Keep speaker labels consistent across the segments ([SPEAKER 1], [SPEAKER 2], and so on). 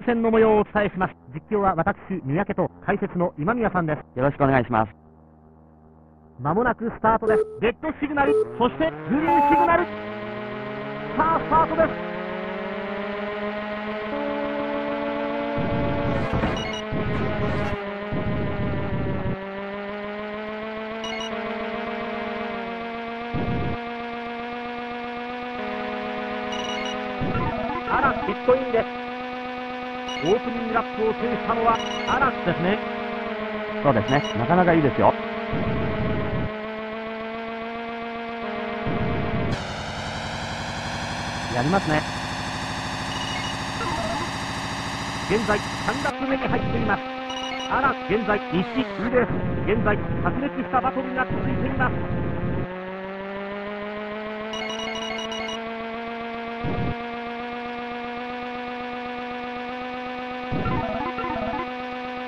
[SPEAKER 1] 13戦の模様をお伝えします。実況は私三宅と解説の今宮さんです。
[SPEAKER 2] よろしくお願いします。
[SPEAKER 1] まもなくスタートです。レッドシグナルそしてグリーンシグナル。さあスタートです。アランピットインですオープニングラップを制したのはアランですね
[SPEAKER 2] そうですね。なかなかいいですよ。やりますね。
[SPEAKER 1] 現在3ラップ目に入っていますアラン現在1位です現在白熱したバトルが続いています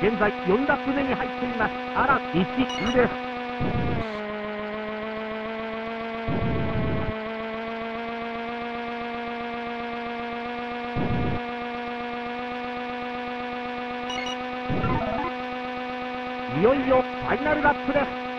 [SPEAKER 1] 現在4ラップ目に入っています。あら1位です。いよいよファイナルラップです。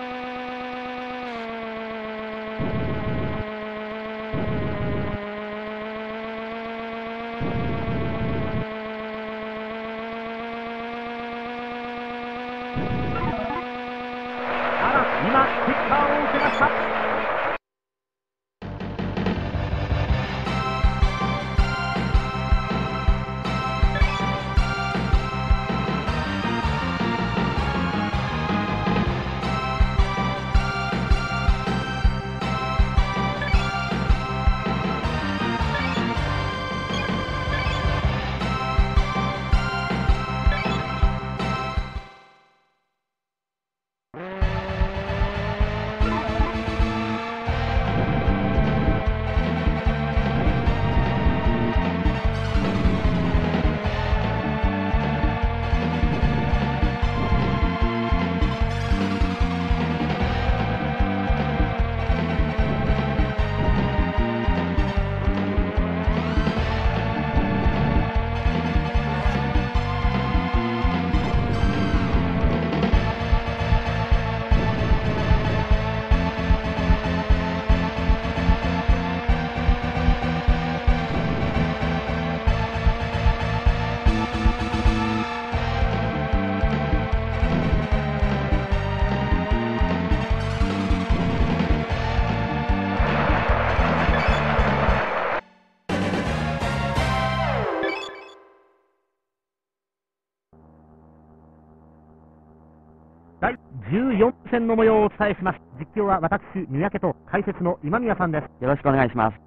[SPEAKER 1] 14戦の模様をお伝えします実況は私三宅と解説の今宮さんです
[SPEAKER 2] よろしくお願いします。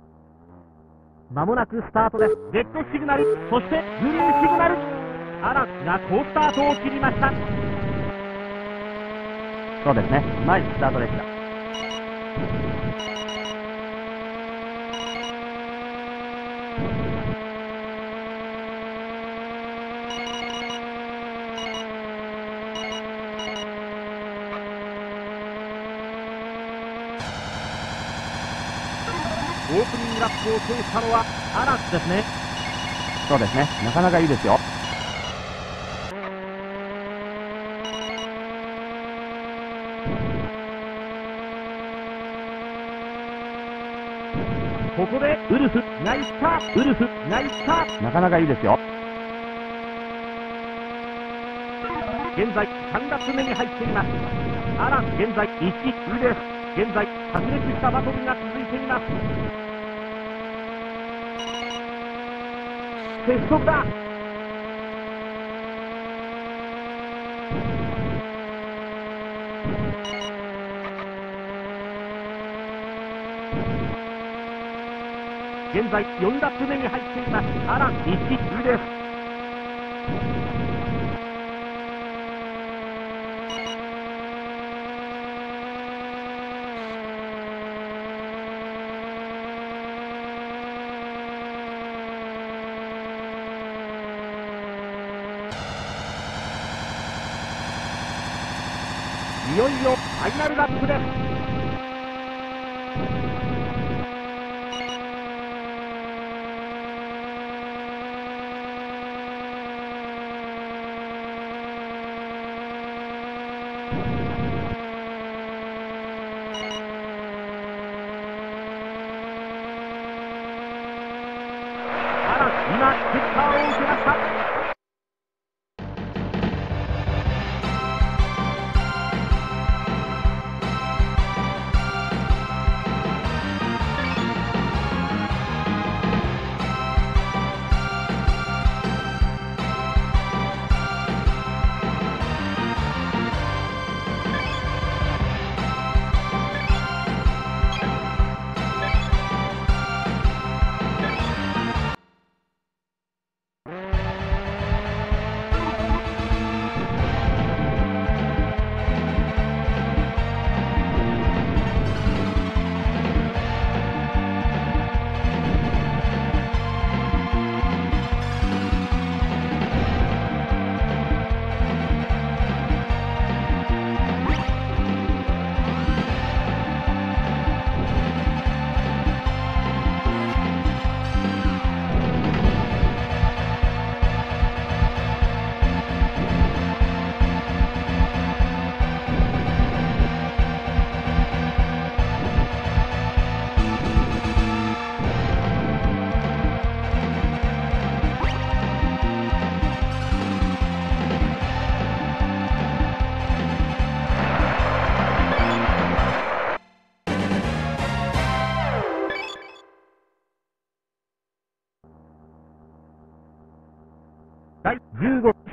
[SPEAKER 1] まもなくスタートですレッドシグナルそしてグリーンシグナルアランが好スタートを切りました
[SPEAKER 2] そうですね。うまいスタートでした。
[SPEAKER 1] を制したのはアランですね
[SPEAKER 2] そうですね。なかなかいいですよ。
[SPEAKER 1] ここでウルフがいったウルフがいった
[SPEAKER 2] なかなかいいですよ。
[SPEAKER 1] 現在3ラップ目に入っていますアラン現在1位です現在白熱したバトルが続いています接触だ。現在4ラップ目に入っています。アラン1位です。ァイナルラップです。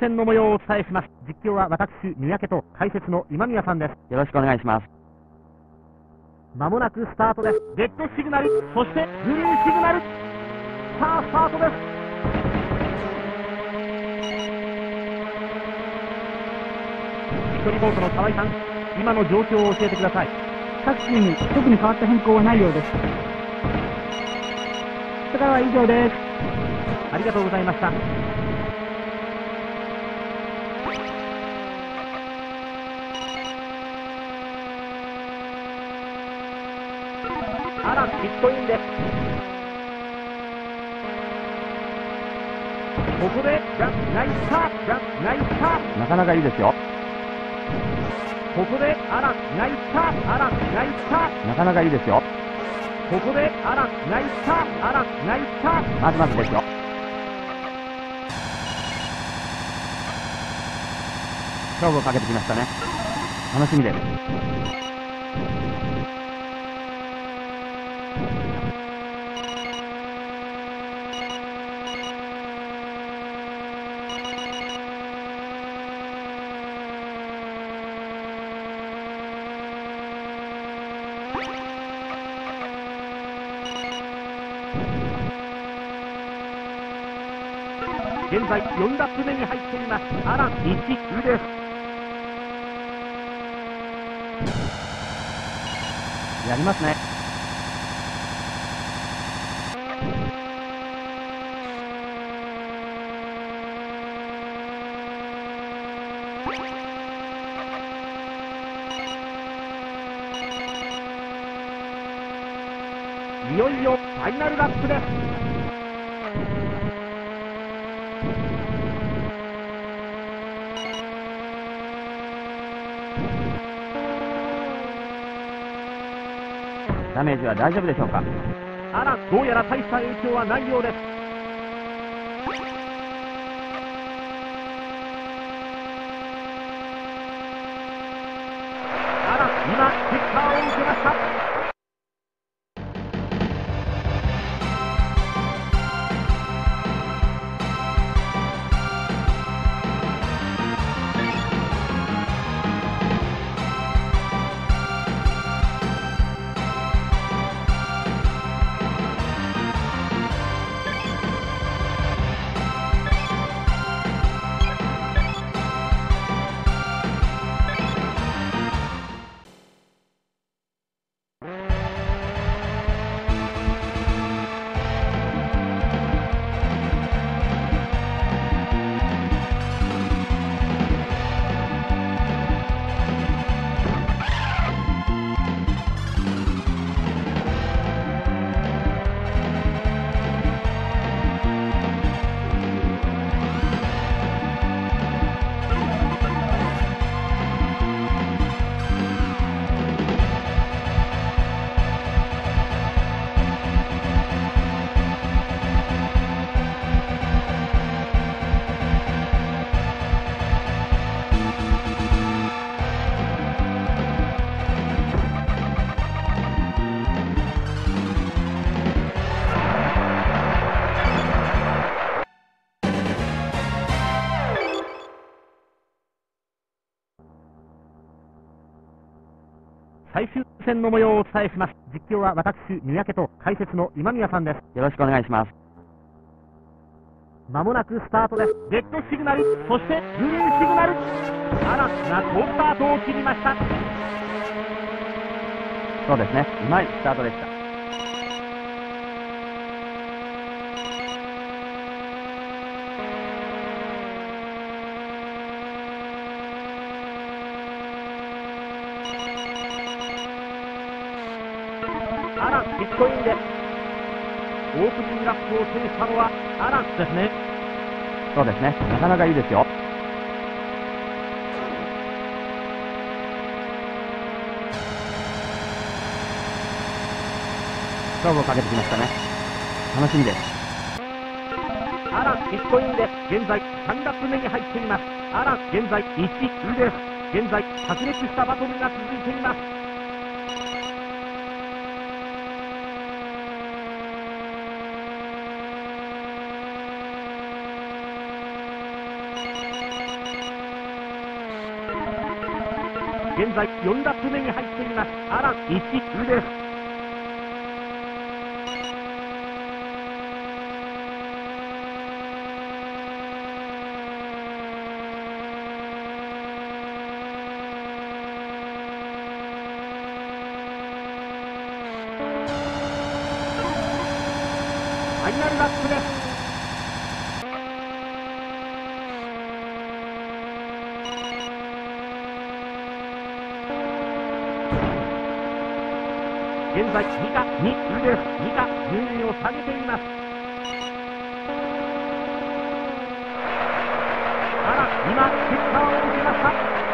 [SPEAKER 1] 戦の模様をお伝えします。実況は私三宅と解説の今宮さんです。
[SPEAKER 2] よろしくお願いします。
[SPEAKER 1] まもなくスタートです。レッドシグナルそしてグリーンシグナル。さあスタートです。一人ボートの河合さん今の状況を教えてください。
[SPEAKER 3] 各チーム、特に変わった変更はないようです。それからは以上です。
[SPEAKER 1] ありがとうございましたットインですここでナイスターナイスター
[SPEAKER 2] なかなかいいですよ。
[SPEAKER 1] ここでアランナイスターアランナイスター
[SPEAKER 2] なかなかいいですよ。
[SPEAKER 1] ここでアランナイスターアランナイスター
[SPEAKER 2] まずまずですよ。勝負をかけてきましたね。楽しみです。
[SPEAKER 1] 現在4ラップ目に入っています。アラン1位です。
[SPEAKER 2] やりますね。
[SPEAKER 1] いよいよファイナルラップです。
[SPEAKER 2] メージは大丈夫でしょうか？
[SPEAKER 1] あらどうやら大した影響はないようです戦の模様をお伝えします。実況は私、三宅と解説の今宮さんです。
[SPEAKER 2] よろしくお願いします。
[SPEAKER 1] まもなくスタートです。レッドシグナル、そしてグリーンシグナル。アランが好スタートを切りました。
[SPEAKER 2] そうですね。うまいスタートでした。
[SPEAKER 1] アラン、ピットインです。オープニングラップを制したのはアランですね。
[SPEAKER 2] そうですね。なかなかいいですよ。勝負をかけてきましたね。楽しみです。
[SPEAKER 1] アラン、ピットインです。現在、3ラップ目に入っています。アラン、現在、1位です。現在、白熱したバトルが続いています。現在4ラップ目に入っています。アラン1位です。ファイナルラップです。在2か2です2か順位を下げています。あら今結果を受けました。